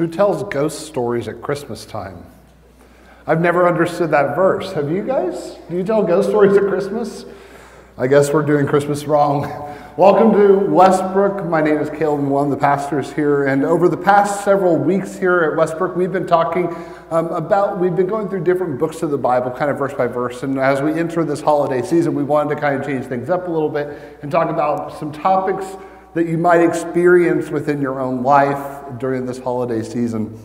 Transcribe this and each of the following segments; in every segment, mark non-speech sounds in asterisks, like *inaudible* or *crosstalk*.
Who tells ghost stories at Christmas time? I've never understood that verse. Have you guys? Do you tell ghost stories at Christmas? I guess we're doing Christmas wrong. *laughs* Welcome to Westbrook. My name is Caleb, one of the pastors here. And over the past several weeks here at Westbrook, we've been talking um, about, we've been going through different books of the Bible, kind of verse by verse. And as we enter this holiday season, we wanted to kind of change things up a little bit and talk about some topics that you might experience within your own life during this holiday season,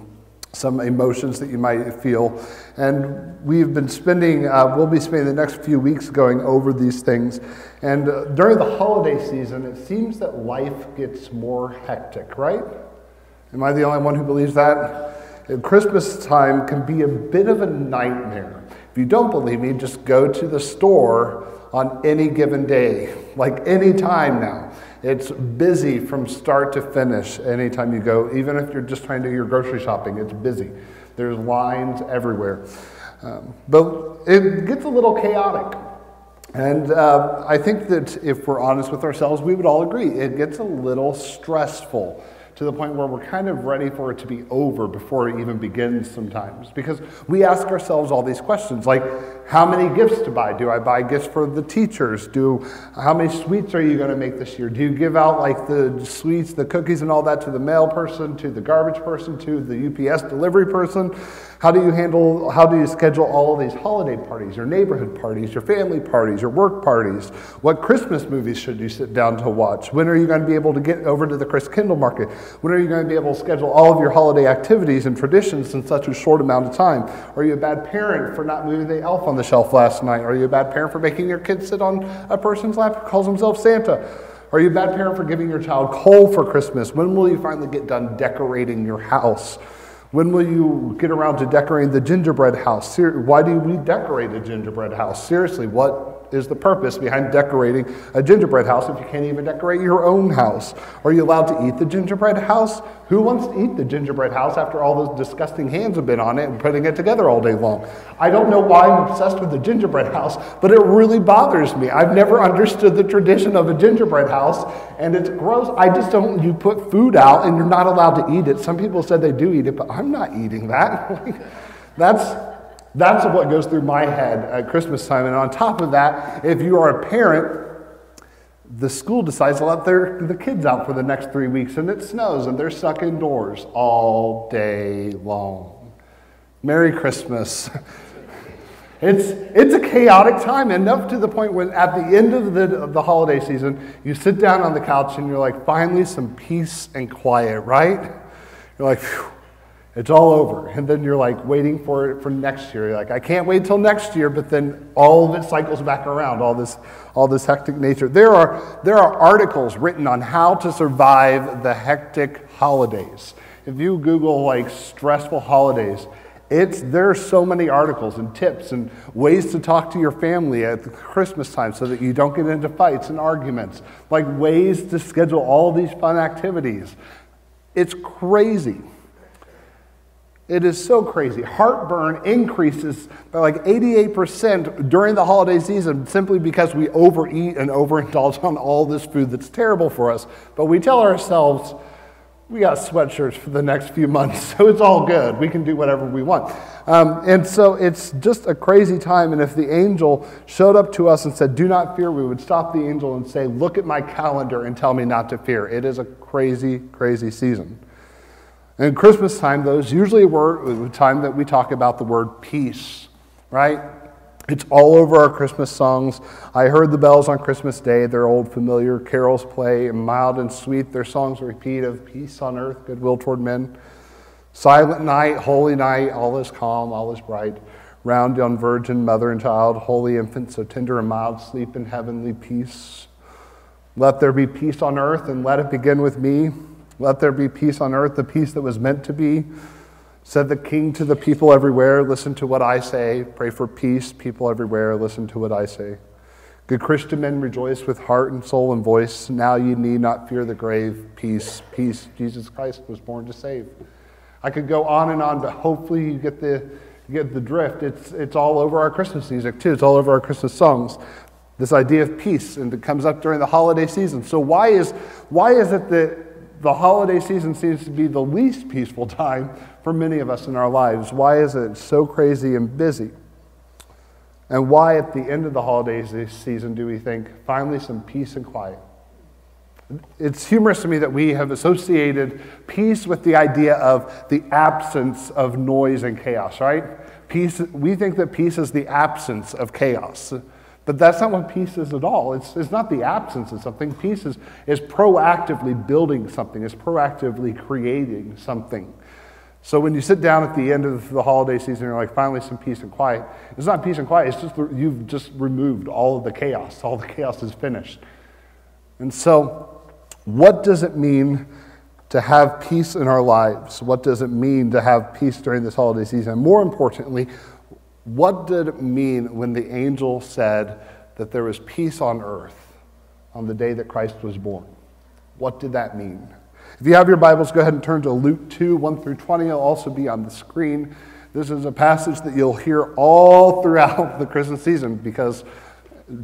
some emotions that you might feel. And we've been spending, uh, we'll be spending the next few weeks going over these things. And uh, during the holiday season, it seems that life gets more hectic, right? Am I the only one who believes that? At Christmas time can be a bit of a nightmare. If you don't believe me, just go to the store on any given day, like any time now. It's busy from start to finish anytime you go, even if you're just trying to do your grocery shopping, it's busy. There's lines everywhere. Um, but it gets a little chaotic. And uh, I think that if we're honest with ourselves, we would all agree it gets a little stressful to the point where we're kind of ready for it to be over before it even begins sometimes. Because we ask ourselves all these questions like, how many gifts to buy? Do I buy gifts for the teachers? Do how many sweets are you going to make this year? Do you give out like the sweets, the cookies and all that to the mail person, to the garbage person, to the UPS delivery person? How do you handle how do you schedule all of these holiday parties, your neighborhood parties, your family parties, your work parties? What Christmas movies should you sit down to watch? When are you going to be able to get over to the Christkindl market? When are you going to be able to schedule all of your holiday activities and traditions in such a short amount of time? Are you a bad parent for not moving the elf on the shelf last night? Are you a bad parent for making your kids sit on a person's lap who calls himself Santa? Are you a bad parent for giving your child coal for Christmas? When will you finally get done decorating your house? When will you get around to decorating the gingerbread house? Why do we decorate a gingerbread house? Seriously, what is the purpose behind decorating a gingerbread house if you can't even decorate your own house? Are you allowed to eat the gingerbread house? Who wants to eat the gingerbread house after all those disgusting hands have been on it and putting it together all day long? I don't know why I'm obsessed with the gingerbread house, but it really bothers me. I've never understood the tradition of a gingerbread house, and it's gross. I just don't, you put food out and you're not allowed to eat it. Some people said they do eat it, but I'm not eating that. *laughs* That's that's what goes through my head at Christmas time. And on top of that, if you are a parent, the school decides to let their, the kids out for the next three weeks and it snows and they're stuck indoors all day long. Merry Christmas. *laughs* It's, it's a chaotic time, enough to the point when at the end of the, of the holiday season, you sit down on the couch and you're like, finally, some peace and quiet, right? You're like, Phew, it's all over. And then you're like waiting for it for next year. You're like, I can't wait till next year, but then all of it cycles back around, all this, all this hectic nature. There are, there are articles written on how to survive the hectic holidays. If you Google like stressful holidays, it's, there are so many articles and tips and ways to talk to your family at the Christmas time so that you don't get into fights and arguments, like ways to schedule all these fun activities. It's crazy. It is so crazy. Heartburn increases by like 88% during the holiday season simply because we overeat and overindulge on all this food that's terrible for us. But we tell ourselves, we got sweatshirts for the next few months, *laughs* so it's all good. We can do whatever we want. Um, and so it's just a crazy time. And if the angel showed up to us and said, Do not fear, we would stop the angel and say, Look at my calendar and tell me not to fear. It is a crazy, crazy season. And Christmas time, though, is usually word, a time that we talk about the word peace, right? It's all over our Christmas songs. I heard the bells on Christmas Day, their old familiar carols play, and mild and sweet their songs repeat of peace on earth, goodwill toward men. Silent night, holy night, all is calm, all is bright. Round young virgin, mother and child, holy infant, so tender and mild, sleep in heavenly peace. Let there be peace on earth, and let it begin with me. Let there be peace on earth, the peace that was meant to be. Said the king to the people everywhere, Listen to what I say. Pray for peace, people everywhere. Listen to what I say. Good Christian men rejoice with heart and soul and voice. Now you need not fear the grave. Peace, peace. Jesus Christ was born to save. I could go on and on, but hopefully you get the, you get the drift. It's, it's all over our Christmas music, too. It's all over our Christmas songs. This idea of peace, and it comes up during the holiday season. So, why is, why is it that the holiday season seems to be the least peaceful *laughs* time for many of us in our lives? Why is it so crazy and busy? And why, at the end of the holiday season, do we think finally some peace and quiet? It's humorous to me that we have associated peace with the idea of the absence of noise and chaos, right? Peace, we think that peace is the absence of chaos. But that's not what peace is at all. It's, it's not the absence of something. Peace is, is proactively building something, is proactively creating something. So when you sit down at the end of the holiday season, you're like, finally some peace and quiet. It's not peace and quiet, it's just you've just removed all of the chaos. All the chaos is finished. And so what does it mean to have peace in our lives? What does it mean to have peace during this holiday season? And more importantly, what did it mean when the angel said that there was peace on earth on the day that Christ was born? What did that mean? If you have your Bibles, go ahead and turn to Luke 2 1 through 20. It'll also be on the screen. This is a passage that you'll hear all throughout the Christmas season because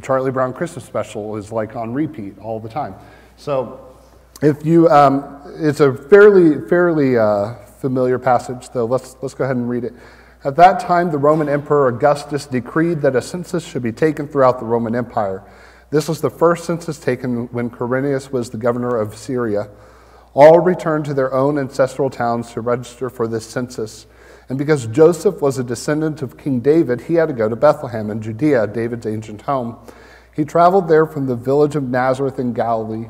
Charlie Brown Christmas special is like on repeat all the time. So if you, um, it's a fairly, fairly uh, familiar passage, though. Let's, let's go ahead and read it. At that time, the Roman Emperor Augustus decreed that a census should be taken throughout the Roman Empire. This was the first census taken when Quirinius was the governor of Syria. All returned to their own ancestral towns to register for this census. And because Joseph was a descendant of King David, he had to go to Bethlehem in Judea, David's ancient home. He traveled there from the village of Nazareth in Galilee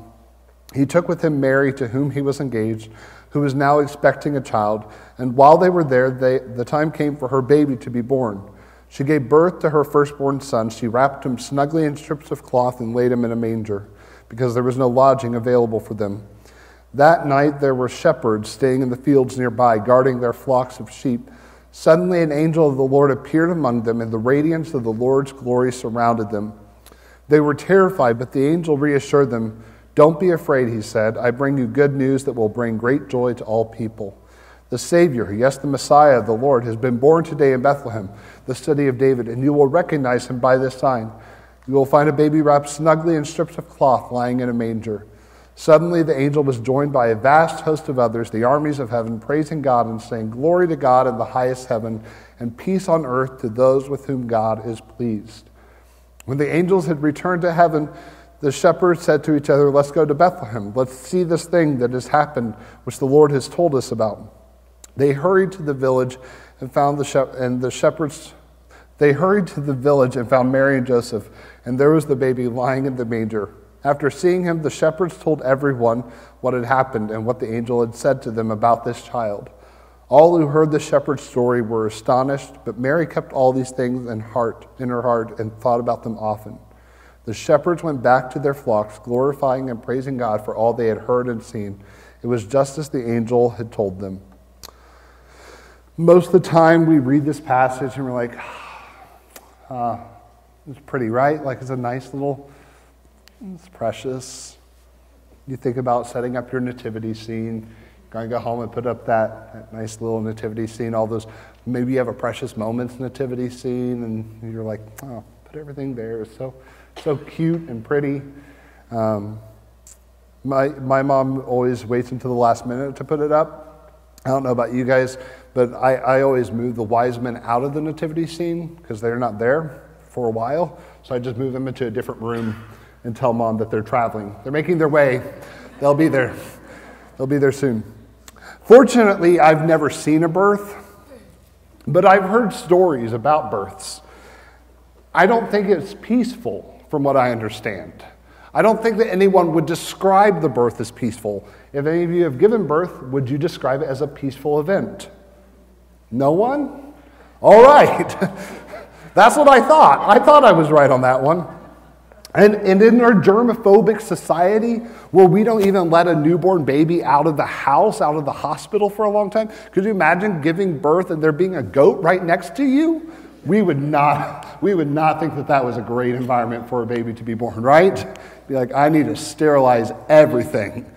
he took with him Mary, to whom he was engaged, who was now expecting a child. And while they were there, they, the time came for her baby to be born. She gave birth to her firstborn son. She wrapped him snugly in strips of cloth and laid him in a manger, because there was no lodging available for them. That night there were shepherds staying in the fields nearby, guarding their flocks of sheep. Suddenly an angel of the Lord appeared among them, and the radiance of the Lord's glory surrounded them. They were terrified, but the angel reassured them. Don't be afraid, he said. I bring you good news that will bring great joy to all people. The Savior, yes, the Messiah, the Lord, has been born today in Bethlehem, the city of David, and you will recognize him by this sign. You will find a baby wrapped snugly in strips of cloth lying in a manger. Suddenly, the angel was joined by a vast host of others, the armies of heaven, praising God and saying, Glory to God in the highest heaven, and peace on earth to those with whom God is pleased. When the angels had returned to heaven, the shepherds said to each other, Let's go to Bethlehem. Let's see this thing that has happened, which the Lord has told us about. They hurried to the village and found the shep- and the shepherds. They hurried to the village and found Mary and Joseph, and there was the baby lying in the manger. After seeing him, the shepherds told everyone what had happened and what the angel had said to them about this child. All who heard the shepherd's story were astonished, but Mary kept all these things in heart in her heart and thought about them often. The shepherds went back to their flocks, glorifying and praising God for all they had heard and seen. It was just as the angel had told them. Most of the time, we read this passage and we're like, *sighs* ah, it's pretty, right? Like, it's a nice little, it's precious. You think about setting up your nativity scene, going to go home and put up that, that nice little nativity scene, all those, maybe you have a precious moments nativity scene, and you're like, oh, put everything there is so so cute and pretty. Um, my, my mom always waits until the last minute to put it up. I don't know about you guys, but I, I always move the wise men out of the nativity scene because they're not there for a while. So I just move them into a different room and tell mom that they're traveling. They're making their way. They'll be there. They'll be there soon. Fortunately, I've never seen a birth, but I've heard stories about births. I don't think it's peaceful, from what I understand. I don't think that anyone would describe the birth as peaceful. If any of you have given birth, would you describe it as a peaceful event? No one? All right. *laughs* That's what I thought. I thought I was right on that one. And, and in our germophobic society, where we don't even let a newborn baby out of the house, out of the hospital for a long time, could you imagine giving birth and there being a goat right next to you? We would not, we would not think that that was a great environment for a baby to be born, right? Be like, I need to sterilize everything.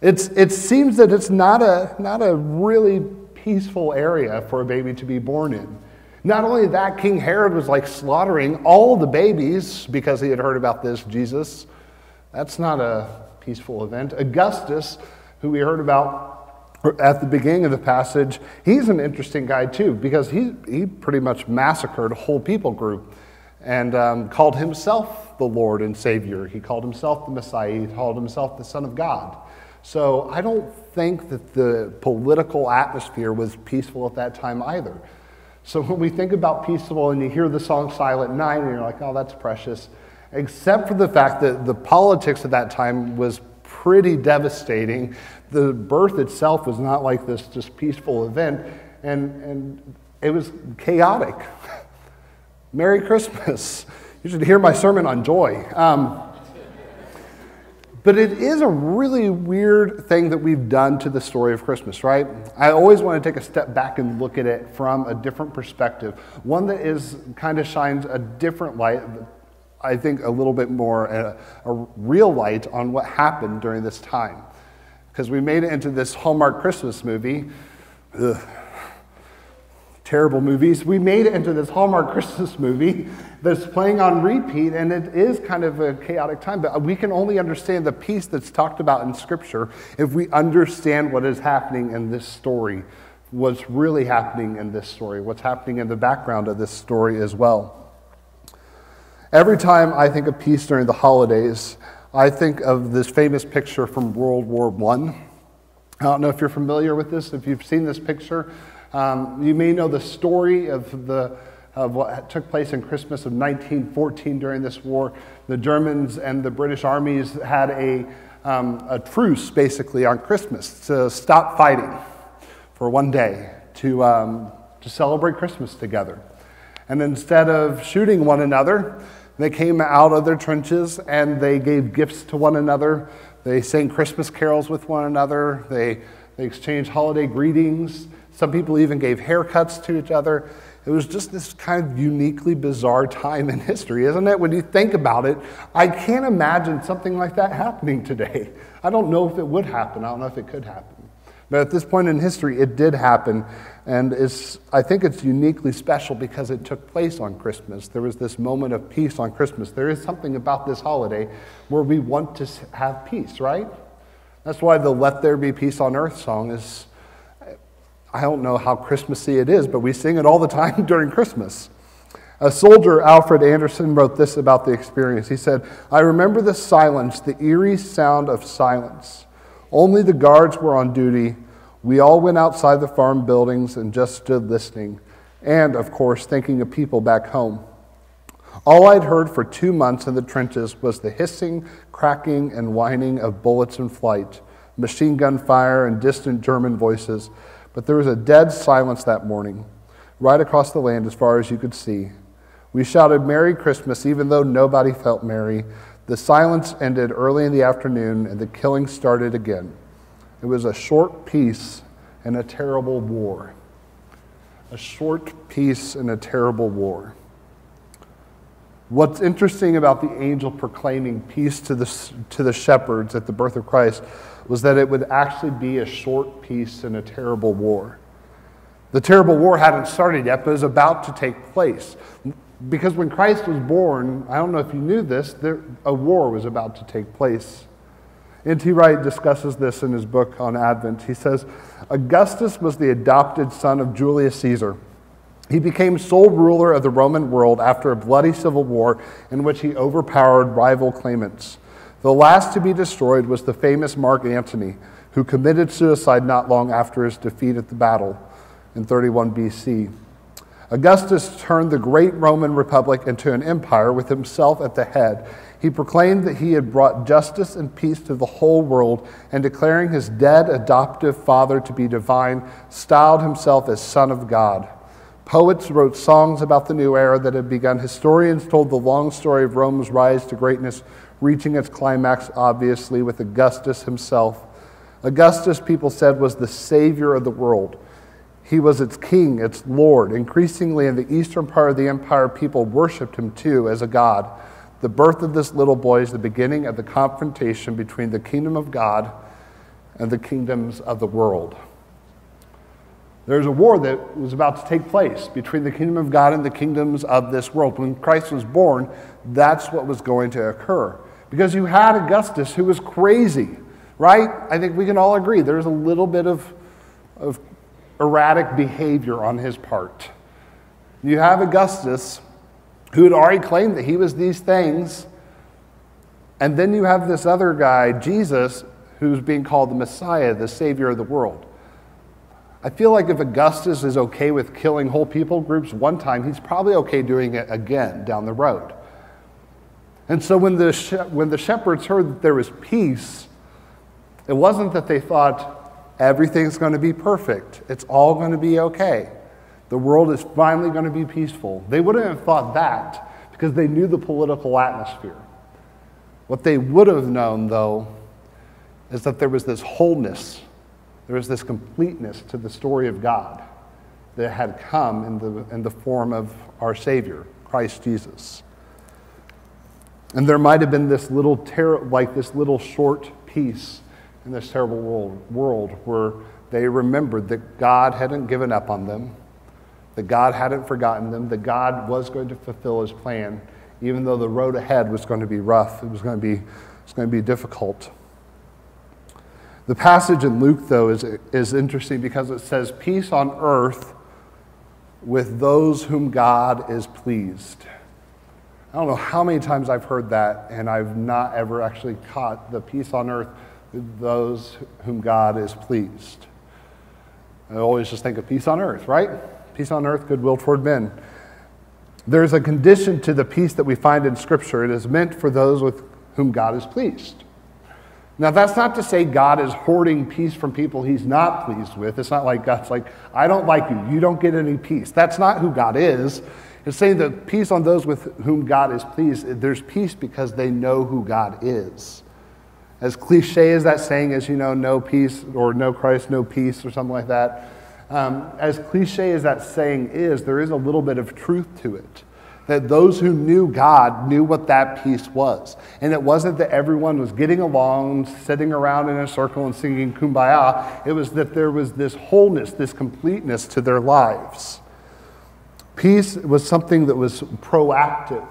It's, it seems that it's not a, not a really peaceful area for a baby to be born in. Not only that, King Herod was like slaughtering all the babies because he had heard about this Jesus. That's not a peaceful event. Augustus, who we heard about at the beginning of the passage, he's an interesting guy too because he, he pretty much massacred a whole people group and um, called himself the Lord and Savior. He called himself the Messiah. He called himself the Son of God. So I don't think that the political atmosphere was peaceful at that time either. So when we think about peaceful and you hear the song Silent Night and you're like, oh, that's precious, except for the fact that the politics at that time was pretty devastating. The birth itself was not like this just peaceful event, and, and it was chaotic. *laughs* Merry Christmas. You should hear my sermon on joy. Um, but it is a really weird thing that we've done to the story of Christmas, right? I always want to take a step back and look at it from a different perspective, one that is kind of shines a different light, I think a little bit more a, a real light on what happened during this time. Because we made it into this Hallmark Christmas movie. Ugh terrible movies. We made it into this Hallmark Christmas movie that's playing on repeat, and it is kind of a chaotic time. But we can only understand the peace that's talked about in Scripture if we understand what is happening in this story, what's really happening in this story, what's happening in the background of this story as well. Every time I think of peace during the holidays, I think of this famous picture from World War I. I don't know if you're familiar with this, if you've seen this picture. Um, you may know the story of, the, of what took place in Christmas of 1914 during this war. The Germans and the British armies had a, um, a truce basically on Christmas to stop fighting for one day to, um, to celebrate Christmas together. And instead of shooting one another, they came out of their trenches and they gave gifts to one another. They sang Christmas carols with one another. They, they exchanged holiday greetings. Some people even gave haircuts to each other. It was just this kind of uniquely bizarre time in history, isn't it? When you think about it, I can't imagine something like that happening today. I don't know if it would happen. I don't know if it could happen. But at this point in history, it did happen. And it's, I think it's uniquely special because it took place on Christmas. There was this moment of peace on Christmas. There is something about this holiday where we want to have peace, right? That's why the Let There Be Peace on Earth song is I don't know how Christmassy it is, but we sing it all the time *laughs* during Christmas. A soldier, Alfred Anderson, wrote this about the experience. He said, I remember the silence, the eerie sound of silence. Only the guards were on duty. We all went outside the farm buildings and just stood listening, and, of course, thinking of people back home. All I'd heard for two months in the trenches was the hissing, cracking, and whining of bullets in flight, machine gun fire, and distant German voices. But there was a dead silence that morning, right across the land as far as you could see. We shouted Merry Christmas, even though nobody felt merry. The silence ended early in the afternoon, and the killing started again. It was a short peace and a terrible war. A short peace and a terrible war. What's interesting about the angel proclaiming peace to the, to the shepherds at the birth of Christ was that it would actually be a short peace and a terrible war. The terrible war hadn't started yet, but was about to take place. Because when Christ was born, I don't know if you knew this, there, a war was about to take place. N.T. Wright discusses this in his book on Advent. He says Augustus was the adopted son of Julius Caesar. He became sole ruler of the Roman world after a bloody civil war in which he overpowered rival claimants. The last to be destroyed was the famous Mark Antony, who committed suicide not long after his defeat at the battle in 31 BC. Augustus turned the great Roman Republic into an empire with himself at the head. He proclaimed that he had brought justice and peace to the whole world, and declaring his dead adoptive father to be divine, styled himself as Son of God. Poets wrote songs about the new era that had begun. Historians told the long story of Rome's rise to greatness, reaching its climax, obviously, with Augustus himself. Augustus, people said, was the savior of the world. He was its king, its lord. Increasingly, in the eastern part of the empire, people worshiped him too as a god. The birth of this little boy is the beginning of the confrontation between the kingdom of God and the kingdoms of the world. There's a war that was about to take place between the kingdom of God and the kingdoms of this world. When Christ was born, that's what was going to occur. Because you had Augustus who was crazy, right? I think we can all agree there's a little bit of, of erratic behavior on his part. You have Augustus, who had already claimed that he was these things, and then you have this other guy, Jesus, who's being called the Messiah, the Savior of the world. I feel like if Augustus is okay with killing whole people groups one time, he's probably okay doing it again down the road. And so when the, when the shepherds heard that there was peace, it wasn't that they thought, Everything's going to be perfect. It's all going to be okay. The world is finally going to be peaceful. They wouldn't have thought that because they knew the political atmosphere. What they would have known, though, is that there was this wholeness, there was this completeness to the story of God that had come in the, in the form of our Savior, Christ Jesus. And there might have been this little, ter- like this little short peace in this terrible world, world where they remembered that God hadn't given up on them, that God hadn't forgotten them, that God was going to fulfill his plan, even though the road ahead was going to be rough, it was going to be, it was going to be difficult. The passage in Luke, though, is, is interesting because it says, Peace on earth with those whom God is pleased. I don't know how many times I've heard that, and I've not ever actually caught the peace on earth those whom God is pleased. I always just think of peace on earth, right? Peace on earth, goodwill toward men. There's a condition to the peace that we find in Scripture. It is meant for those with whom God is pleased. Now, that's not to say God is hoarding peace from people he's not pleased with. It's not like God's like, I don't like you. You don't get any peace. That's not who God is. It's saying that peace on those with whom God is pleased, there's peace because they know who God is. As cliche as that saying is, you know, no peace or no Christ, no peace or something like that, um, as cliche as that saying is, there is a little bit of truth to it. That those who knew God knew what that peace was. And it wasn't that everyone was getting along, sitting around in a circle and singing kumbaya. It was that there was this wholeness, this completeness to their lives. Peace was something that was proactive.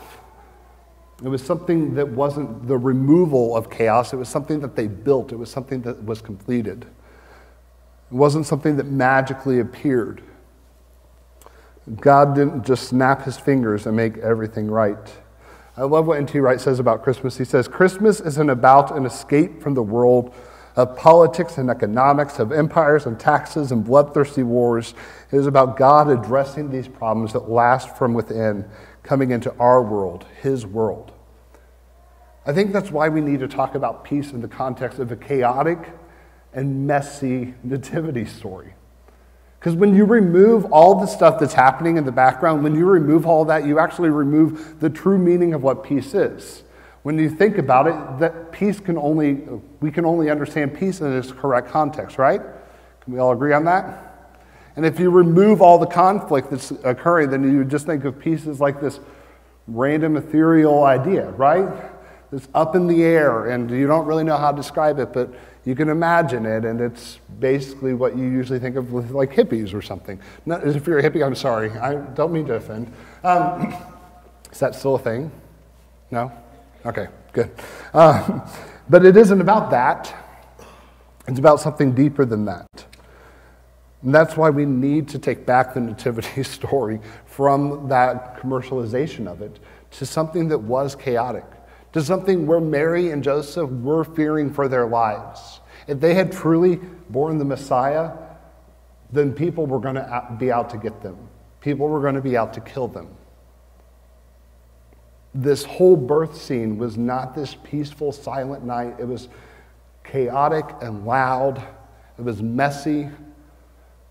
It was something that wasn't the removal of chaos, it was something that they built, it was something that was completed. It wasn't something that magically appeared. God didn't just snap his fingers and make everything right. I love what N.T. Wright says about Christmas. He says, Christmas isn't about an escape from the world of politics and economics, of empires and taxes and bloodthirsty wars. It is about God addressing these problems that last from within coming into our world, His world. I think that's why we need to talk about peace in the context of a chaotic and messy *laughs* nativity story. Because when you remove all the stuff that's happening in the background, when you remove all that, you actually remove the true meaning of what peace is. When you think about it, that peace can only, we can only understand peace in its correct context, right? Can we all agree on that? And if you remove all the conflict that's occurring, then you just think of pieces like this random ethereal idea, right? It's up in the air, and you don't really know how to describe it, but you can imagine it, and it's basically what you usually think of with like hippies or something. Not, if you're a hippie, I'm sorry. I don't mean to offend. Um, *coughs* is that still a thing? No? Okay, good. Um, *laughs* but it isn't about that. It's about something deeper than that. And that's why we need to take back the Nativity *laughs* story from that commercialization of it to something that was chaotic, to something where Mary and Joseph were fearing for their lives. If they had truly born the Messiah, then people were going to be out to get them. People were going to be out to kill them. This whole birth scene was not this peaceful, silent night. It was chaotic and loud. It was messy.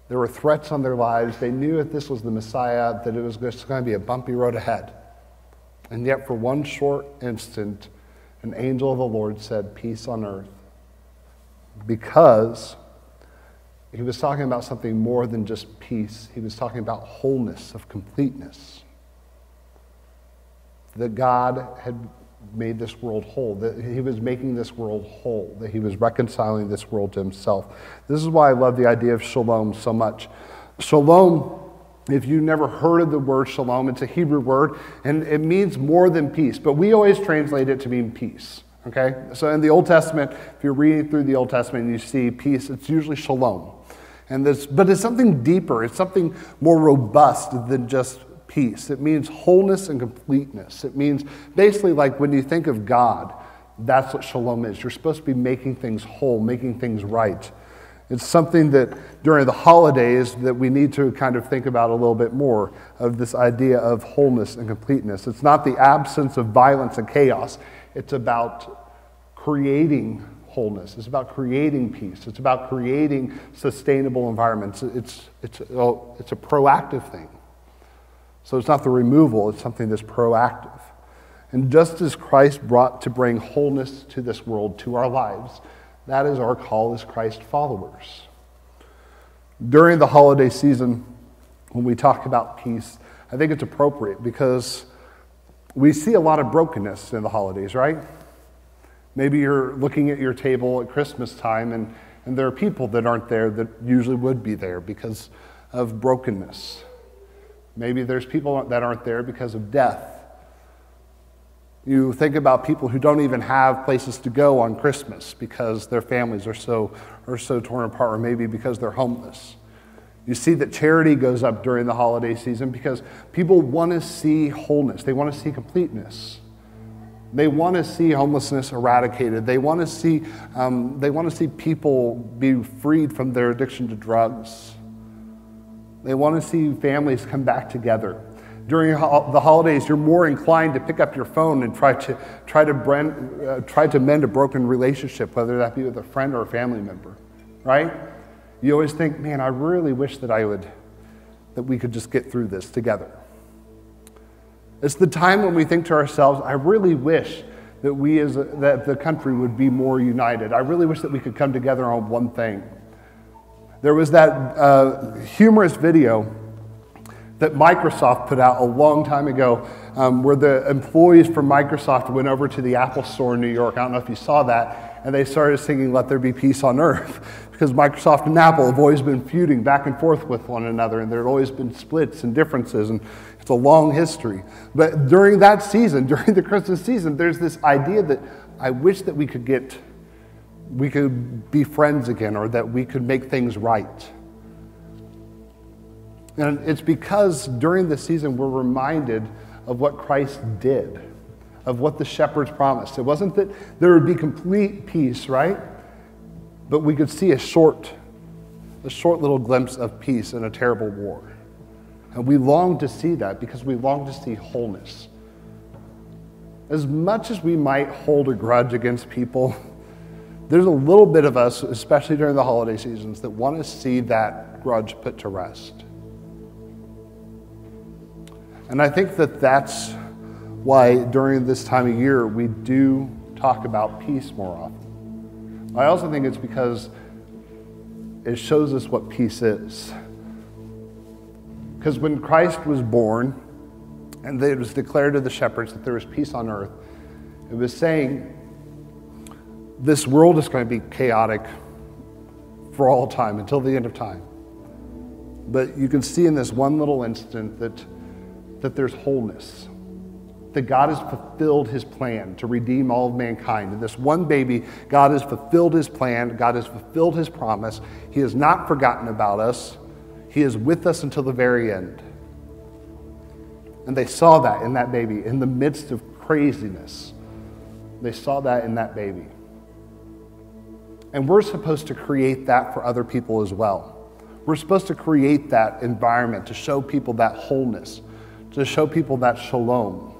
There were threats on their lives. They knew if this was the Messiah, that it was just going to be a bumpy road ahead. And yet, for one short instant, an angel of the Lord said, Peace on earth. Because he was talking about something more than just peace, he was talking about wholeness, of completeness. That God had made this world whole, that he was making this world whole, that he was reconciling this world to himself. This is why I love the idea of shalom so much. Shalom if you never heard of the word shalom, it's a Hebrew word and it means more than peace, but we always translate it to mean peace. Okay? So in the Old Testament, if you're reading through the Old Testament and you see peace, it's usually shalom. And this, but it's something deeper, it's something more robust than just peace. It means wholeness and completeness. It means basically like when you think of God, that's what shalom is. You're supposed to be making things whole, making things right. It's something that during the holidays that we need to kind of think about a little bit more of this idea of wholeness and completeness. It's not the absence of violence and chaos. It's about creating wholeness. It's about creating peace. It's about creating sustainable environments. It's, it's, it's a proactive thing. So it's not the removal, it's something that's proactive. And just as Christ brought to bring wholeness to this world, to our lives, that is our call as Christ followers. During the holiday season, when we talk about peace, I think it's appropriate because we see a lot of brokenness in the holidays, right? Maybe you're looking at your table at Christmas time and, and there are people that aren't there that usually would be there because of brokenness. Maybe there's people that aren't there because of death you think about people who don't even have places to go on Christmas because their families are so, are so torn apart, or maybe because they're homeless. You see that charity goes up during the holiday season because people want to see wholeness, they want to see completeness. They want to see homelessness eradicated. They want to see, um, they want to see people be freed from their addiction to drugs. They want to see families come back together during the holidays, you're more inclined to pick up your phone and try to, try to, brand, uh, try to mend a broken relationship, whether that be with a friend or a family member, right? You always think, man, I really wish that I would, that we could just get through this together. It's the time when we think to ourselves, I really wish that we as a, that the country would be more united. I really wish that we could come together on one thing. There was that uh, humorous video that Microsoft put out a long time ago, um, where the employees from Microsoft went over to the Apple store in New York. I don't know if you saw that. And they started singing, Let There Be Peace on Earth, *laughs* because Microsoft and Apple have always been feuding back and forth with one another, and there had always been splits and differences, and it's a long history. But during that season, *laughs* during the Christmas season, there's this idea that I wish that we could get, we could be friends again, or that we could make things right. And it's because during the season we're reminded of what Christ did, of what the shepherds promised. It wasn't that there would be complete peace, right? But we could see a short, a short little glimpse of peace in a terrible war. And we long to see that because we long to see wholeness. As much as we might hold a grudge against people, *laughs* there's a little bit of us, especially during the holiday seasons, that want to see that grudge put to rest. And I think that that's why during this time of year we do talk about peace more often. I also think it's because it shows us what peace is. Because when Christ was born and it was declared to the shepherds that there was peace on earth, it was saying this world is going to be chaotic for all time until the end of time. But you can see in this one little instant that that there's wholeness, that God has fulfilled his plan to redeem all of mankind. In this one baby, God has fulfilled his plan, God has fulfilled his promise. He has not forgotten about us, he is with us until the very end. And they saw that in that baby in the midst of craziness. They saw that in that baby. And we're supposed to create that for other people as well. We're supposed to create that environment to show people that wholeness, to show people that shalom.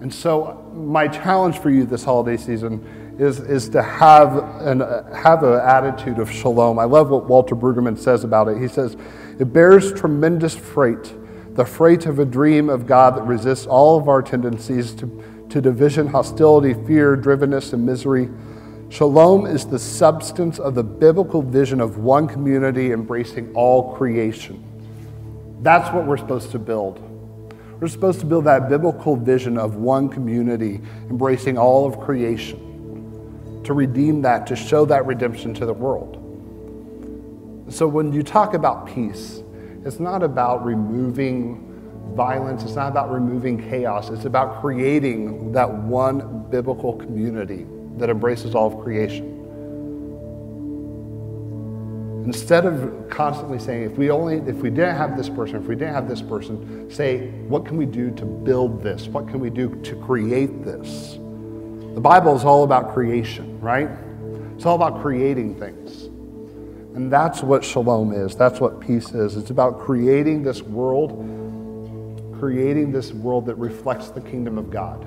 And so, my challenge for you this holiday season is, is to have an, have an attitude of shalom. I love what Walter Brueggemann says about it. He says, It bears tremendous freight, the freight of a dream of God that resists all of our tendencies to, to division, hostility, fear, drivenness, and misery. Shalom is the substance of the biblical vision of one community embracing all creation. That's what we're supposed to build. We're supposed to build that biblical vision of one community embracing all of creation, to redeem that, to show that redemption to the world. So when you talk about peace, it's not about removing violence, it's not about removing chaos, it's about creating that one biblical community that embraces all of creation. Instead of constantly saying, if we only, if we didn't have this person, if we didn't have this person, say, what can we do to build this? What can we do to create this? The Bible is all about creation, right? It's all about creating things. And that's what shalom is. That's what peace is. It's about creating this world, creating this world that reflects the kingdom of God.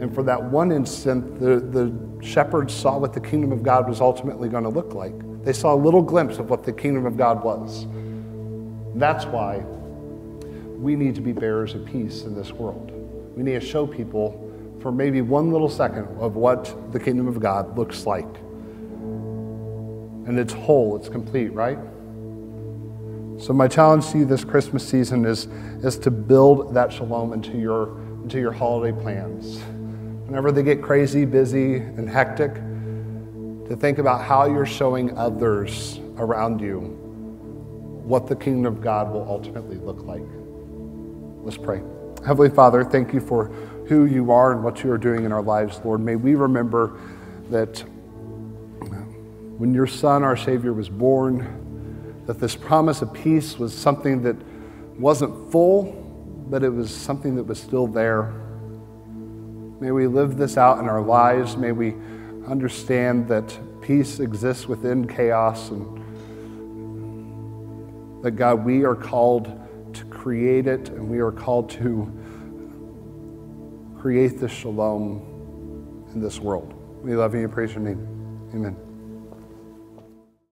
And for that one instant, the, the shepherds saw what the kingdom of God was ultimately going to look like. They saw a little glimpse of what the kingdom of God was. That's why we need to be bearers of peace in this world. We need to show people for maybe one little second of what the kingdom of God looks like. And it's whole, it's complete, right? So my challenge to you this Christmas season is, is to build that shalom into your, into your holiday plans whenever they get crazy, busy, and hectic, to think about how you're showing others around you what the kingdom of God will ultimately look like. Let's pray. Heavenly Father, thank you for who you are and what you are doing in our lives, Lord. May we remember that when your Son, our Savior, was born, that this promise of peace was something that wasn't full, but it was something that was still there May we live this out in our lives. May we understand that peace exists within chaos and that God, we are called to create it and we are called to create the shalom in this world. We love you and praise your name. Amen.